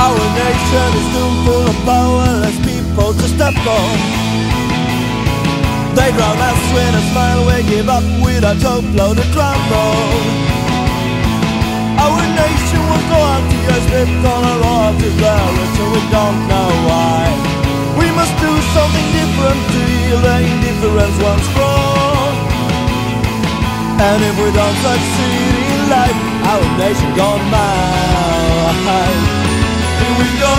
Our nation is doomed full of powerless people to step on. They drown us with a smile, we give up with our top loaded crumble. Our nation will go on to your slipped on our off to so we don't know once more. And if we don't succeed in life, our nation gone mad we go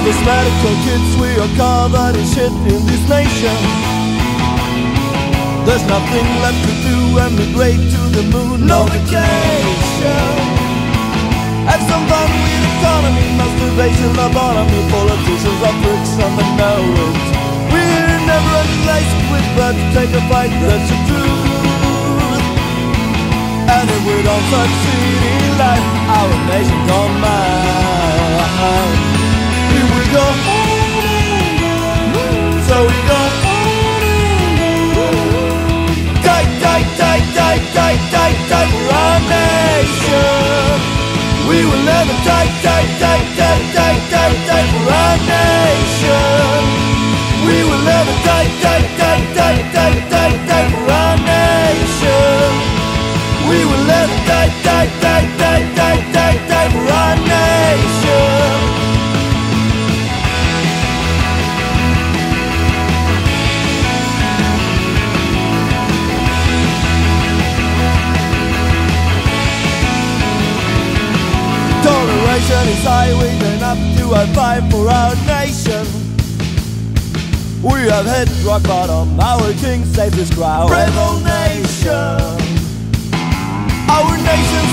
Medical kits, we are covered in shit in this nation. There's nothing left to do, emigrate to the moon, no vacation. Have some fun with economy, masturbation, lobotomy Politicians are pricks and they know it We're never in place with but take a fight, that's the truth. And if we don't succeed in life, our nation gone mad go on and on. So we go on and on. Die, die, die, die, die, die, die for our nation. We will never die, die, die, die, die, die, die for our nation. We will never die, die, die, die, die, die, die for our nation. We will never die, die, die, die, die, die, is high, we turn up to a fight for our nation. We have hit rock bottom, our king saves his crowd. Rebel nation. Our nation's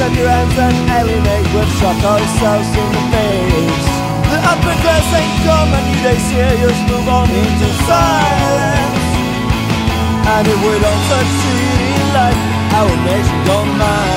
up your hands and alienate. We've shot ourselves in the face. The upper class ain't come and you they serious move on into silence. And if we don't succeed in life, our nation don't mind. Here we go